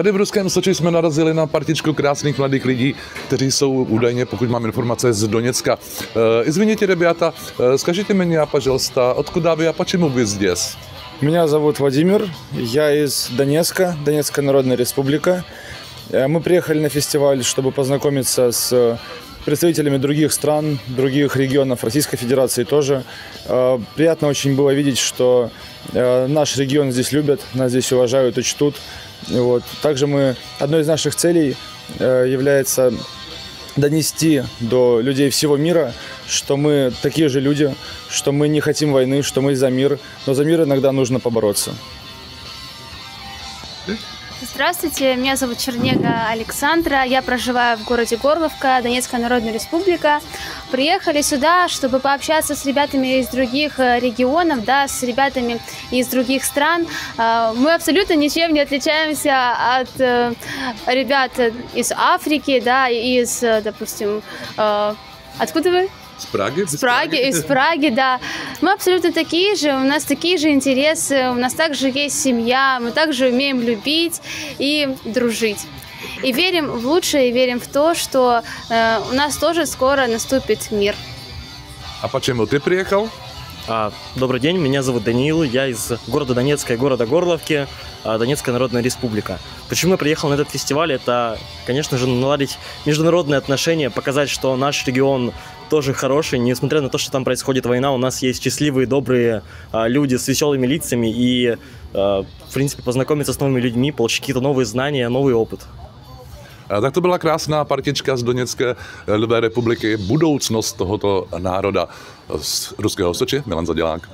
Tady v ruském Soči jsme narazili na partičku krásných mladých lidí, kteří jsou údajně, pokud mám informace, z Doněcka. Извините, ребята, скажите мне, пожалуйста, откуда вы, а почему вы здесь? Меня зовут Владимир, я из Донецка, Донецкая Народная Республика. Э, Мы приехали на фестиваль, чтобы познакомиться с представителями других стран, других регионов, Российской Федерации тоже. Э, Приятно очень было видеть, что э, наш регион здесь любят, нас здесь уважают и чтут. Вот. Также мы, одной из наших целей э, является донести до людей всего мира, что мы такие же люди, что мы не хотим войны, что мы за мир, но за мир иногда нужно побороться. Здравствуйте, меня зовут Чернега Александра, я проживаю в городе Горловка, Донецкая Народная Республика. Приехали сюда, чтобы пообщаться с ребятами из других э, регионов, да, с ребятами из других стран. А, Мы абсолютно ничем не отличаемся от э, ребят из Африки, да, из, э, допустим, э, откуда вы? Z Pragy? С Праги, из Праги, да. Мы абсолютно такие же, у нас такие же интересы, у нас также есть семья, мы также умеем любить и дружить. И верим в лучшее, и верим в то, что э, у нас тоже скоро наступит мир. A почему ты приехал? А, Добрый день, меня зовут Даниил, я из города Донецка и города Горловки, а, Донецкая Народная Республика. Почему я приехал на этот фестиваль? Это, конечно же, наладить международные отношения, показать, что наш регион тоже хороший, несмотря на то, что там происходит война, у нас есть счастливые, добрые а, люди с веселыми лицами и, в принципе, познакомиться с новыми людьми, получить какие-то новые знания, новый опыт. Tak to byla krásná partička z Doněcké lidové republiky, budoucnost tohoto národa z ruského Soči, Milan Zadělák.